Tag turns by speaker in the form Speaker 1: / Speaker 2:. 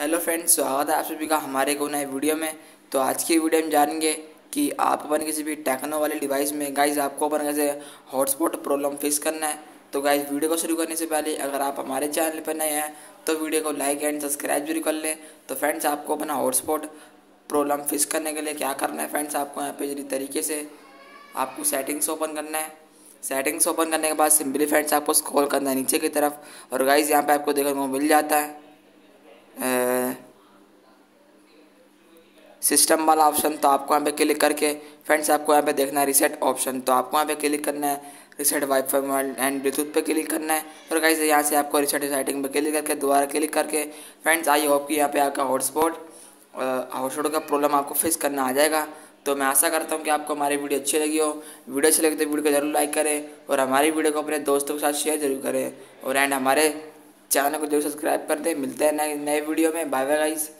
Speaker 1: Hello friends, स्वागत है आप सभी का हमारे को नए वीडियो में। तो आज की वीडियो में जानेंगे कि आप अपन किसी भी टेक्नो वाले डिवाइस में गाइज़ आपको अपन कैसे हॉटस्पॉट प्रॉब्लम फेस करना है। तो गाइज़ वीडियो को शुरू करने से पहले अगर आप हमारे चैनल पर नए हैं तो वीडियो को लाइक एंड सब्सक्राइब ज़रूर कर लें। तो फ्रेंड्स, आपको अपना हॉटस्पॉट प्रॉब्लम फेस करने के लिए क्या करना है फ्रेंड्स, आपको यहाँ पे तरीके से आपको सेटिंग्स ओपन करना है। सेटिंग्स ओपन करने के बाद सिंपली फ्रेंड्स, आपको स्क्रॉल करना है नीचे की तरफ़। और गाइज़ यहाँ पे आपको देखने को मिल जाता है। सिस्टम वाला ऑप्शन तो आपको यहाँ पे क्लिक करके फ्रेंड्स आपको यहाँ पे देखना है रिसेट ऑप्शन तो आपको यहाँ पे क्लिक करना है। Reset WiFi mobile and Bluetooth पे क्लिक करना है। और गाइस यहाँ से आपको रिसेट सेटिंग पे क्लिक करके, दोबारा क्लिक करके फ्रेंड्स आई होप कि यहाँ पे आपका हॉटस्पॉट हॉटस्पॉट का प्रॉब्लम आपको फेस करना आ जाएगा। तो मैं आशा करता हूँ कि आपको हमारी वीडियो अच्छी लगी हो। वीडियो अच्छी लगी तो वीडियो को ज़रूर लाइक करें और हमारी वीडियो को अपने दोस्तों के साथ शेयर ज़रूर करें। और एंड हमारे चैनल को ज़रूर सब्सक्राइब कर दें। मिलते हैं नए नए वीडियो में। Bye bye guys